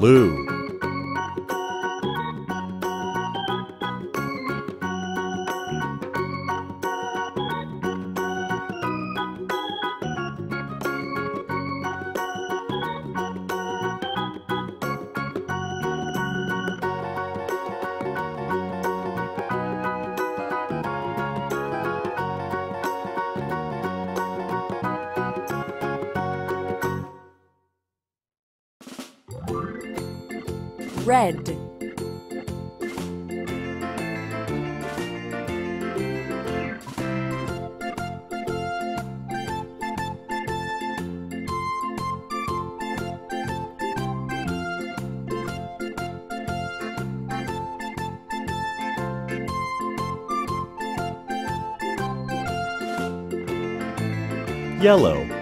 blue. red. yellow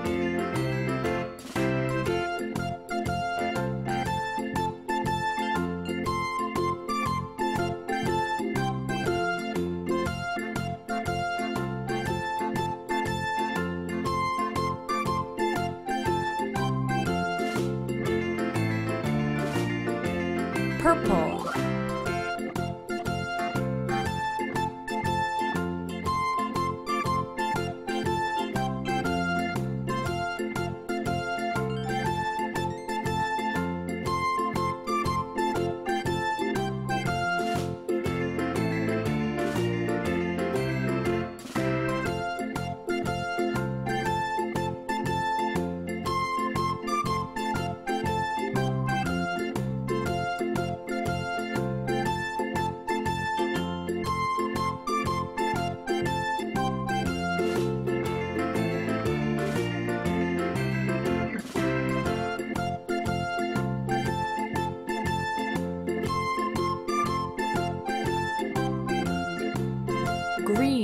purple. green.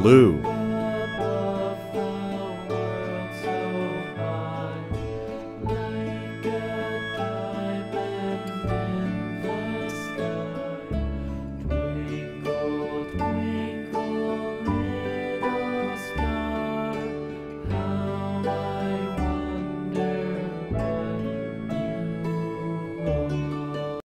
blue.